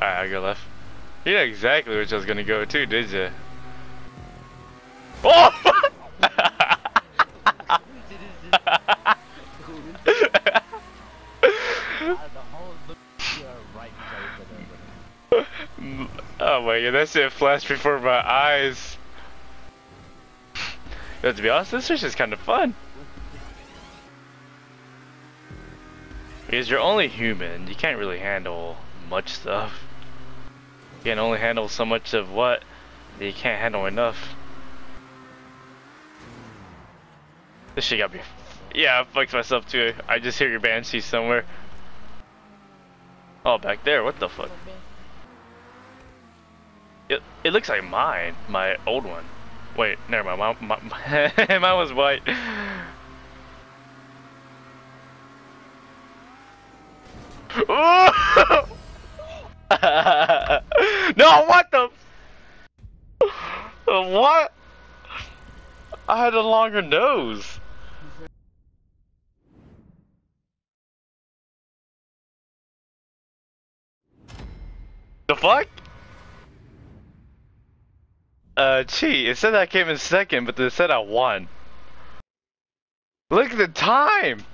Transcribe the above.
Alright, I go left. You know exactly which I was gonna go to, did you? Oh! oh my god, that shit flashed before my eyes. Yo, to be honest, this is just kind of fun. Because you're only human, you can't really handle much stuff. Can only handle so much of what you can't handle enough. This shit got me. Yeah, I fucked myself too. I just hear your banshee somewhere. Oh, back there. What the fuck? It, it looks like mine. My old one. Wait, never mind. My, my, mine was white. no, what the? What? I had a longer nose. The fuck? Uh, gee, It said I came in second, but it said I won. Look at the time!